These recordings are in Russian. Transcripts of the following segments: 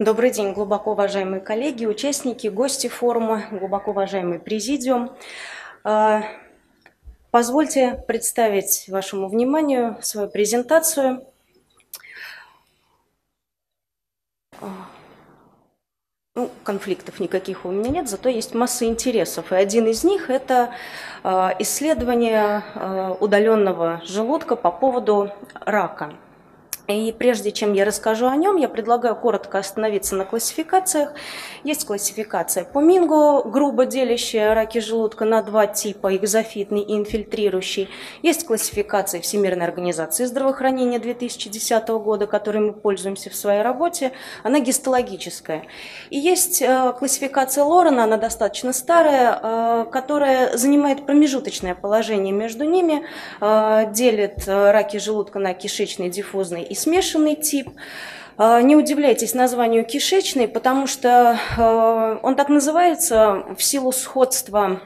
Добрый день, глубоко уважаемые коллеги, участники, гости форума, глубоко уважаемый президиум. А, позвольте представить вашему вниманию свою презентацию. А, ну, конфликтов никаких у меня нет, зато есть масса интересов. И один из них – это а, исследование удаленного желудка по поводу рака. И прежде чем я расскажу о нем, я предлагаю коротко остановиться на классификациях. Есть классификация по Минго, грубо делящая раки желудка на два типа, экзофитный и инфильтрирующий. Есть классификация Всемирной организации здравоохранения 2010 года, которой мы пользуемся в своей работе. Она гистологическая. И есть э, классификация Лорена, она достаточно старая, э, которая занимает промежуточное положение между ними, э, делит раки желудка на кишечный, диффузный и смешанный тип. А, не удивляйтесь названию кишечный, потому что а, он так называется в силу сходства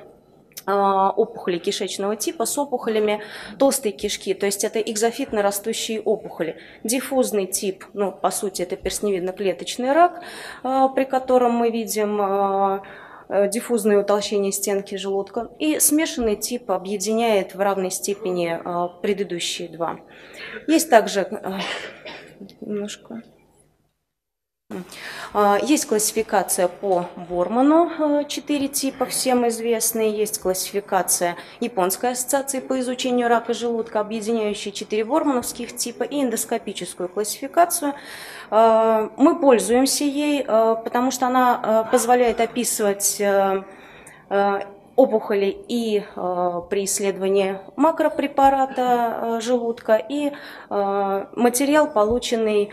а, опухоли кишечного типа с опухолями толстой кишки, то есть это экзофитно растущие опухоли. Диффузный тип, ну, по сути, это перстневидно-клеточный рак, при котором мы видим диффузное утолщение стенки желудка. И смешанный тип объединяет в равной степени предыдущие два. Есть также э, немножко. А, есть классификация по Борману, 4 э, типа, всем известные. Есть классификация Японской ассоциации по изучению рака желудка, объединяющая 4 бормановских типа, и эндоскопическую классификацию. А, мы пользуемся ей, э, потому что она позволяет описывать опухоли и э, при исследовании макропрепарата э, желудка, и э, материал, полученный э,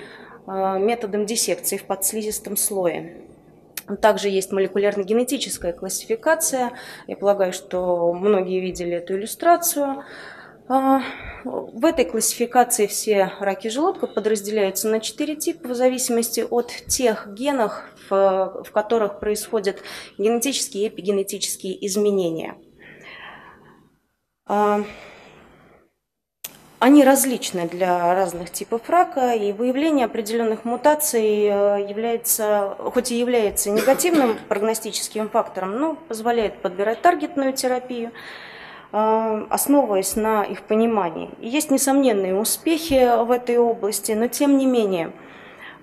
методом диссекции в подслизистом слое. Также есть молекулярно-генетическая классификация. Я полагаю, что многие видели эту иллюстрацию. А, в этой классификации все раки желудка подразделяются на четыре типа в зависимости от тех генов, в, в которых происходят генетические и эпигенетические изменения. Они различны для разных типов рака, и выявление определенных мутаций э, является, хоть и является негативным прогностическим фактором, но позволяет подбирать таргетную терапию, Э, основываясь на их понимании. И есть несомненные успехи в этой области, но тем не менее,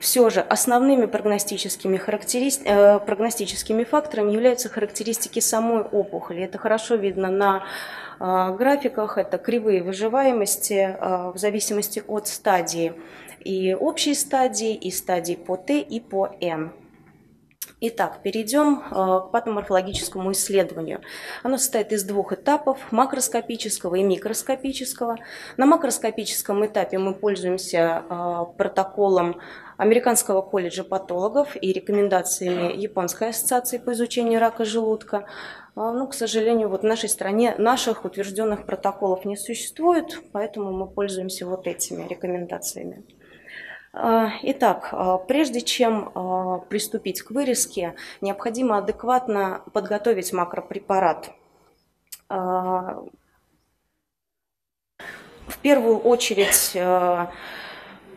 все же основными прогностическими, характерист... Э, прогностическими факторами являются характеристики самой опухоли. Это хорошо видно на э, графиках, это кривые выживаемости в зависимости от стадии и общей стадии, и стадии по Т и по Н. Итак, перейдем э, к патоморфологическому исследованию. Оно состоит из двух этапов, макроскопического и микроскопического. На макроскопическом этапе мы пользуемся э, протоколом Американского колледжа патологов и рекомендациями Японской ассоциации по изучению рака желудка. Э, ну, к сожалению, вот в нашей стране наших утвержденных протоколов не существует, поэтому мы пользуемся вот этими рекомендациями. А, итак, а, прежде чем а, приступить к вырезке, необходимо адекватно подготовить макропрепарат. В первую очередь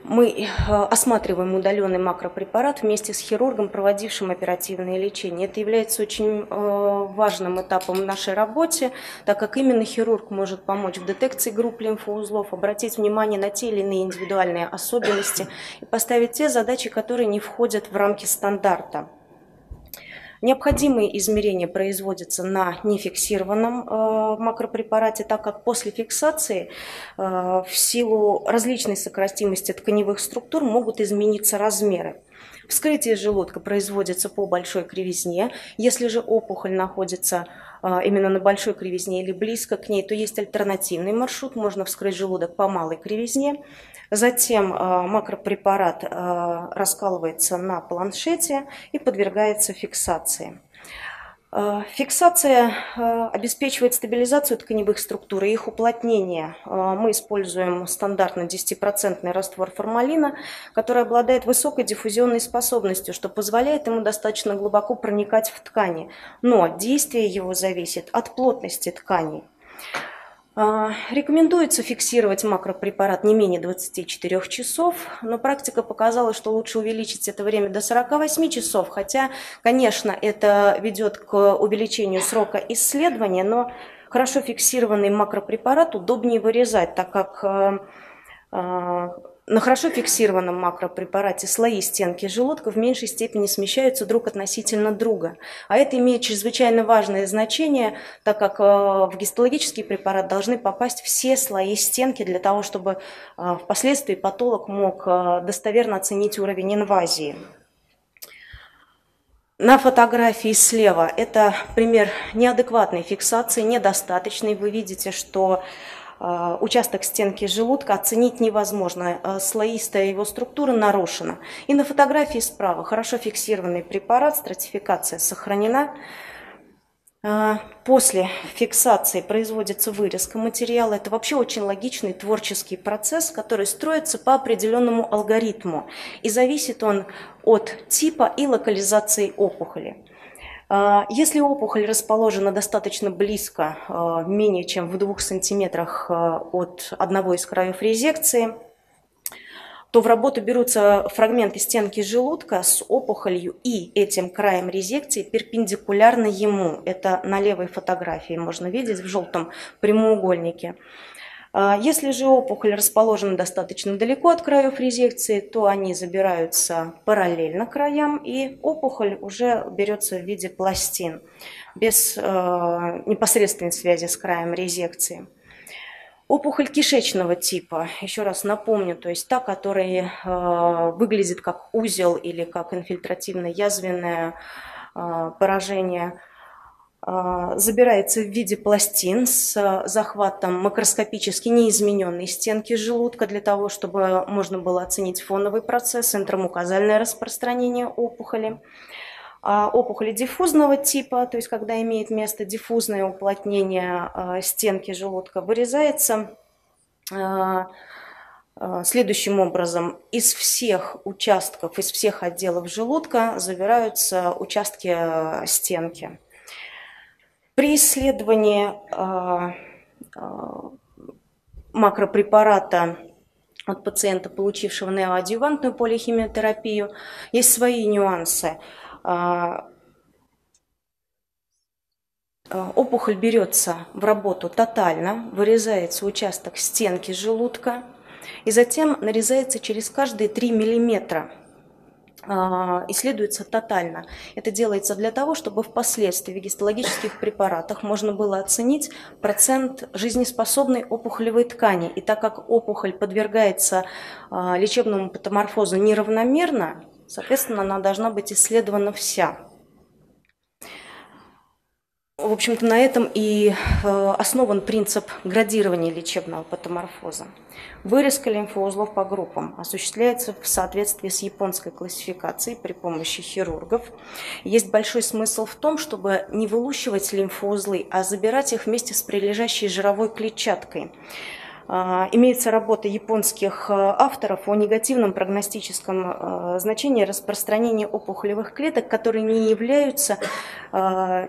мы э, осматриваем удаленный макропрепарат вместе с хирургом, проводившим оперативное лечение. Это является очень э, важным этапом в нашей работе, так как именно хирург может помочь в детекции групп лимфоузлов, обратить внимание на те или иные индивидуальные особенности и поставить те задачи, которые не входят в рамки стандарта. Необходимые измерения производятся на нефиксированном э, макропрепарате, так как после фиксации э, в силу различной сократимости тканевых структур могут измениться размеры. Вскрытие желудка производится по большой кривизне. Если же опухоль находится э, именно на большой кривизне или близко к ней, то есть альтернативный маршрут. Можно вскрыть желудок по малой кривизне. Затем э, макропрепарат э, раскалывается на планшете и подвергается фиксации. Э, фиксация обеспечивает стабилизацию тканевых структур и их уплотнение. Мы используем стандартно 10% раствор формалина, который обладает высокой диффузионной способностью, что позволяет ему достаточно глубоко проникать в ткани. Но действие его зависит от плотности тканей. А, рекомендуется фиксировать макропрепарат не менее 24 часов, но практика показала, что лучше увеличить это время до 48 часов, хотя, конечно, это ведет к увеличению срока исследования, но хорошо фиксированный макропрепарат удобнее вырезать, так как а, а, на хорошо фиксированном макропрепарате слои стенки желудка в меньшей степени смещаются друг относительно друга. А это имеет чрезвычайно важное значение, так как э, в гистологический препарат должны попасть все слои стенки для того, чтобы э, впоследствии патолог мог э, достоверно оценить уровень инвазии. На фотографии слева это пример неадекватной фиксации, недостаточной. Вы видите, что участок стенки желудка оценить невозможно. Э, слоистая его структура нарушена. И на фотографии справа хорошо фиксированный препарат, стратификация сохранена. Э, после фиксации производится вырезка материала. Это вообще очень логичный творческий процесс, который строится по определенному алгоритму. И зависит он от типа и локализации опухоли. А, если опухоль расположена достаточно близко, а, менее чем в двух сантиметрах а, от одного из краев резекции, то в работу берутся фрагменты стенки желудка с опухолью и этим краем резекции перпендикулярно ему. Это на левой фотографии можно видеть в желтом прямоугольнике. А, если же опухоль расположена достаточно далеко от краев резекции, то они забираются параллельно краям, и опухоль уже берется в виде пластин, без э, непосредственной связи с краем резекции. Опухоль кишечного типа, еще раз напомню, то есть та, которая э, выглядит как узел или как инфильтративно-язвенное э, поражение – забирается в виде пластин с а, захватом макроскопически неизмененной стенки желудка для того, чтобы можно было оценить фоновый процесс, интрамукозальное распространение опухоли. А опухоли диффузного типа, то есть когда имеет место диффузное уплотнение стенки желудка, вырезается следующим образом. Из всех участков, из всех отделов желудка забираются участки стенки. При исследовании а, а, макропрепарата от пациента, получившего неоадъювантную полихимиотерапию, есть свои нюансы. А, опухоль берется в работу тотально, вырезается участок стенки желудка и затем нарезается через каждые 3 миллиметра исследуется тотально. Это делается для того, чтобы впоследствии в гистологических препаратах можно было оценить процент жизнеспособной опухолевой ткани. И так как опухоль подвергается а, лечебному патоморфозу неравномерно, соответственно, она должна быть исследована вся. Общем-то, на этом и э, основан принцип градирования лечебного патоморфоза. Вырезка лимфоузлов по группам осуществляется в соответствии с японской классификацией при помощи хирургов. Есть большой смысл в том, чтобы не вылущивать лимфоузлы, а забирать их вместе с прилежащей жировой клетчаткой. А, имеется работа японских а, авторов о негативном прогностическом а, значении распространения опухолевых клеток, которые не являются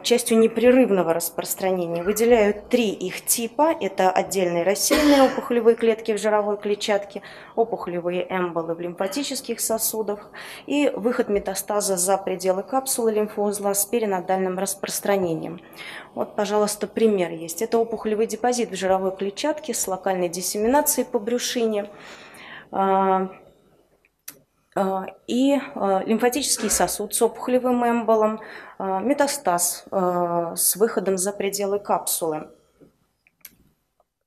частью непрерывного распространения. Выделяют три их типа. Это отдельные рассеянные опухолевые клетки в жировой клетчатке, опухолевые эмболы в лимфатических сосудах и выход метастаза за пределы капсулы лимфоузла с перинодальным распространением. Вот, пожалуйста, пример есть. Это опухолевый депозит в жировой клетчатке с локальной диссеминацией по брюшине а, а, и а, лимфатический сосуд с опухолевым эмболом, метастаз с выходом за пределы капсулы.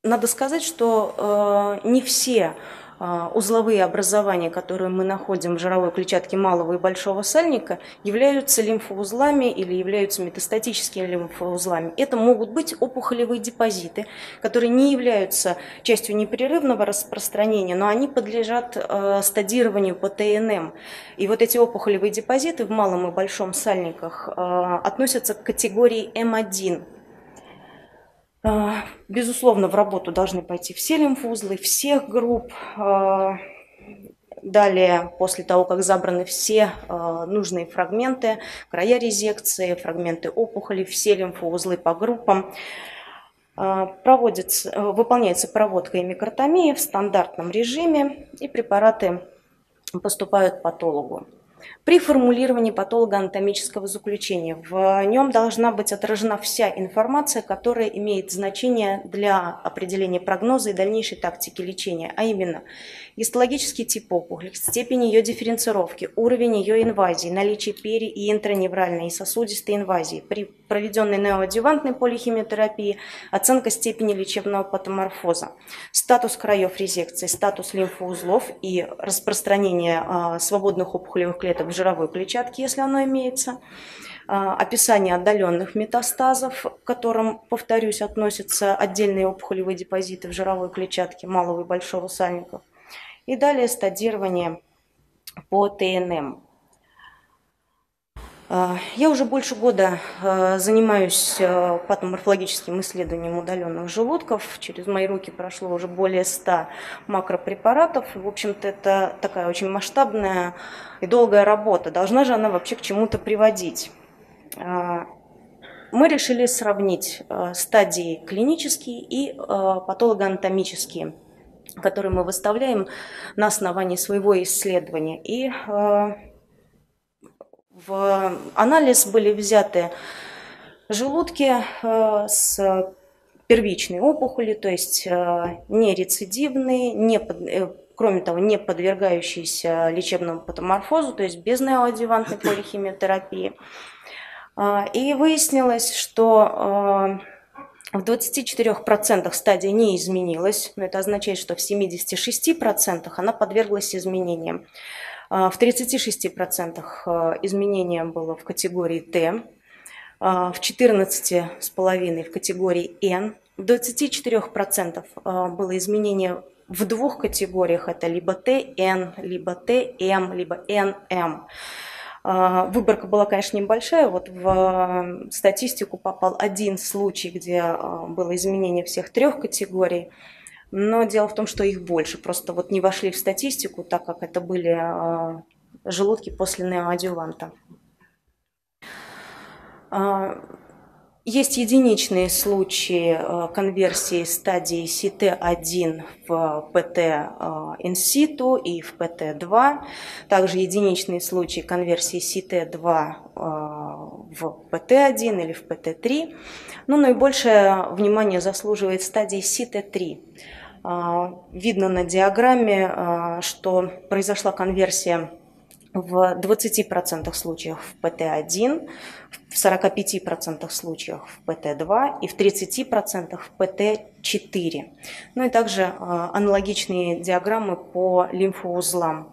Надо сказать, что не все узловые образования, которые мы находим в жировой клетчатке малого и большого сальника, являются лимфоузлами или являются метастатическими лимфоузлами. Это могут быть опухолевые депозиты, которые не являются частью непрерывного распространения, но они подлежат э, стадированию по ТНМ. И вот эти опухолевые депозиты в малом и большом сальниках э, относятся к категории М1 а, безусловно, в работу должны пойти все лимфоузлы, всех групп. А, далее, после того, как забраны все а, нужные фрагменты, края резекции, фрагменты опухоли, все лимфоузлы по группам, Проводится, выполняется проводка эмикротомии в стандартном режиме, и препараты поступают патологу. При формулировании патологоанатомического заключения в нем должна быть отражена вся информация, которая имеет значение для определения прогноза и дальнейшей тактики лечения, а именно гистологический тип опухоли, степень ее дифференцировки, уровень ее инвазии, наличие пери- и интраневральной и сосудистой инвазии, при проведенной неоадювантной полихимиотерапии, оценка степени лечебного патоморфоза, статус краев резекции, статус лимфоузлов и распространение а, свободных опухолевых клеток в жировой клетчатке, если оно имеется, а, описание отдаленных метастазов, к которым, повторюсь, относятся отдельные опухолевые депозиты в жировой клетчатке малого и большого сальников, и далее стадирование по ТНМ. А, я уже больше года а, занимаюсь а, патоморфологическим исследованием удаленных желудков. Через мои руки прошло уже более 100 макропрепаратов. В общем-то, это такая очень масштабная и долгая работа. Должна же она вообще к чему-то приводить. Мы решили сравнить стадии клинические и патологоанатомические, которые мы выставляем на основании своего исследования. И в анализ были взяты желудки э, с первичной опухоли, то есть э, не рецидивные, не под, э, кроме того, не подвергающиеся лечебному патоморфозу, то есть без неоадъювантной полихимиотерапии. И выяснилось, что в 24% стадия не изменилась, но это означает, что в 76% она подверглась изменениям. А, в 36% а, изменение было в категории Т, а, в 14,5% в категории Н, в 24% было изменение в двух категориях, это либо ТН, либо ТМ, либо НМ. Выборка была, конечно, небольшая. Вот в статистику попал один случай, где было изменение всех трех категорий. Но дело в том, что их больше. Просто вот не вошли в статистику, так как это были а, желудки после неоадюванта. А, есть единичные случаи а, конверсии стадии CT1 в in situ и в PT2. Также единичные случаи конверсии CT2 в PT1 или в PT3. Но наибольшее внимание заслуживает стадии CT3. А, видно на диаграмме, а, что произошла конверсия в 20% случаев в ПТ-1, в 45% случаев в ПТ-2 и в 30% в ПТ-4. Ну и также а, аналогичные диаграммы по лимфоузлам.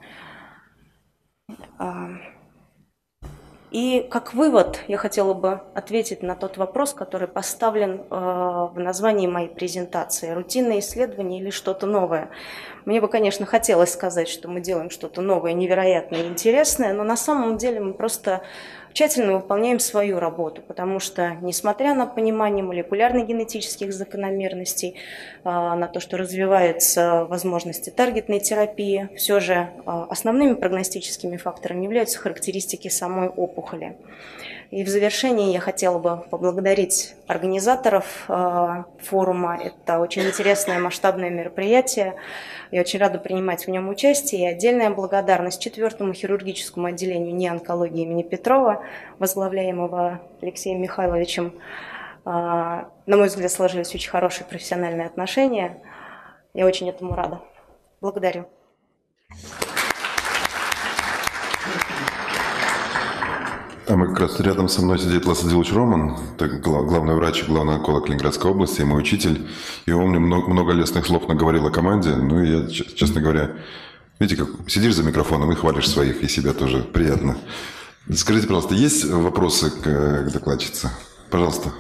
И как вывод я хотела бы ответить на тот вопрос, который поставлен э, в названии моей презентации. Рутинное исследование или что-то новое. Мне бы, конечно, хотелось сказать, что мы делаем что-то новое, невероятное интересное, но на самом деле мы просто тщательно выполняем свою работу, потому что, несмотря на понимание молекулярно-генетических закономерностей, а, на то, что развиваются возможности таргетной терапии, все же а, основными прогностическими факторами являются характеристики самой опухоли. И в завершении я хотела бы поблагодарить организаторов а, форума. Это очень интересное масштабное мероприятие. Я очень рада принимать в нем участие. И отдельная благодарность четвертому хирургическому отделению неонкологии имени Петрова, возглавляемого Алексеем Михайловичем. А, на мой взгляд, сложились очень хорошие профессиональные отношения. Я очень этому рада. Благодарю. А мы как раз рядом со мной сидит Ласадилович Роман, главный врач и главный онколог Ленинградской области, и мой учитель. И он мне много, много лестных слов наговорил о команде. Ну и я, честно говоря, видите, как сидишь за микрофоном и хвалишь своих, и себя тоже приятно. Скажите, пожалуйста, есть вопросы к, к докладчице? Пожалуйста.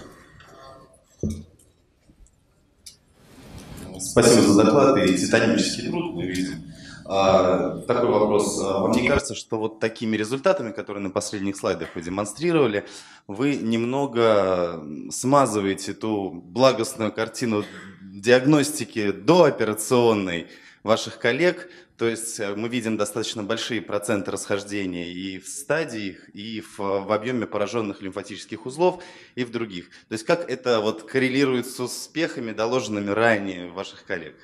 Спасибо за доклад и титанический труд мы видим. А, такой вопрос. А, вам не кажется, что вот такими результатами, которые на последних слайдах вы демонстрировали, вы немного смазываете ту благостную картину диагностики до операционной, ваших коллег. То есть э, мы видим достаточно большие проценты расхождения и в стадиях, и в, в объеме пораженных лимфатических узлов, и в других. То есть как это вот коррелирует с успехами, доложенными ранее ваших коллег?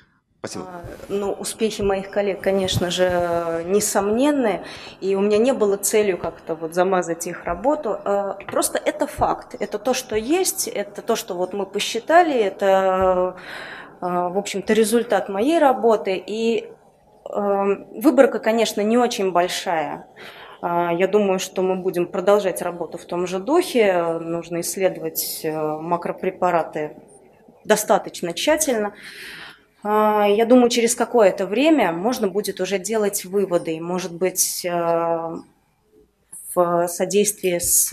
Спасибо. А, ну, успехи моих коллег, конечно же, несомненны, и у меня не было целью как-то вот замазать их работу. А, просто это факт, это то, что есть, это то, что вот мы посчитали, это, а, в общем-то, результат моей работы, и выборка, конечно, не очень большая. Я думаю, что мы будем продолжать работу в том же духе. Нужно исследовать макропрепараты достаточно тщательно. А, я думаю, через какое-то время можно будет уже делать выводы. Может быть, э, в содействии с,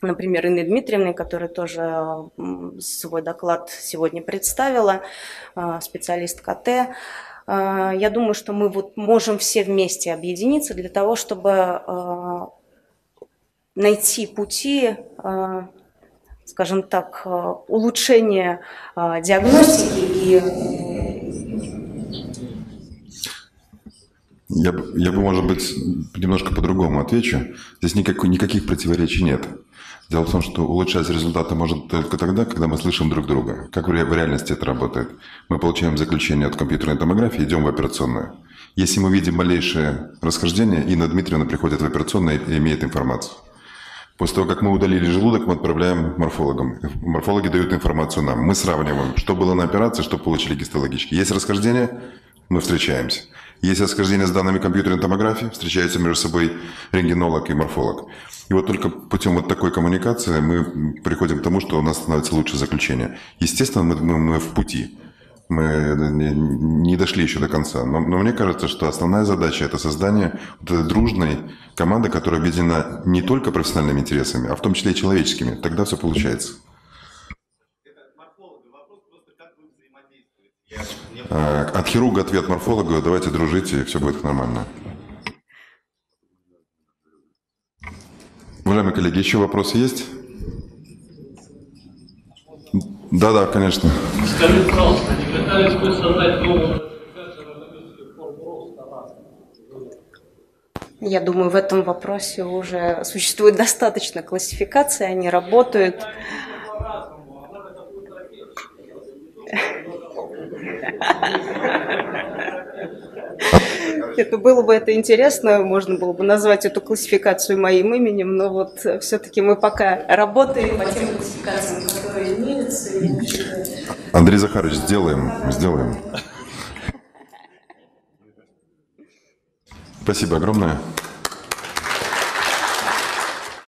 например, Инной Дмитриевной, которая тоже свой доклад сегодня представила, э, специалист КТ, э, я думаю, что мы вот можем все вместе объединиться для того, чтобы найти пути скажем так, э, улучшение э, диагностики и я, я бы, может быть, немножко по-другому отвечу. Здесь никак, никаких противоречий нет. Дело в том, что улучшать результаты может только тогда, когда мы слышим друг друга. Как в реальности это работает? Мы получаем заключение от компьютерной томографии, идем в операционную. Если мы видим малейшее расхождение, Инна Дмитриевна приходит в операционную и имеет информацию. После того, как мы удалили желудок, мы отправляем морфологам. Морфологи дают информацию нам. Мы сравниваем, что было на операции, что получили гистологически. Есть расхождение, мы встречаемся. Есть расхождение с данными компьютерной томографии, встречаются между собой рентгенолог и морфолог. И вот только путем вот такой коммуникации мы приходим к тому, что у нас становится лучшее заключение. Естественно, мы, мы, мы в пути мы не дошли еще до конца. Но, но мне кажется, что основная задача – это создание вот этой дружной команды, которая объединена не только профессиональными интересами, а в том числе и человеческими. Тогда все получается. А, от хирурга ответ морфологу, давайте дружите, и все будет нормально. Уважаемые коллеги, еще вопросы есть? Да, да, конечно. Скажи, пожалуйста, не пытались бы создать новую роста Я думаю, в этом вопросе уже существует достаточно классификации, они работают. Это было бы это интересно, можно было бы назвать эту классификацию моим именем, но вот все-таки мы пока работаем по тем классификациям. Андрей Захарович, сделаем, сделаем. Спасибо огромное.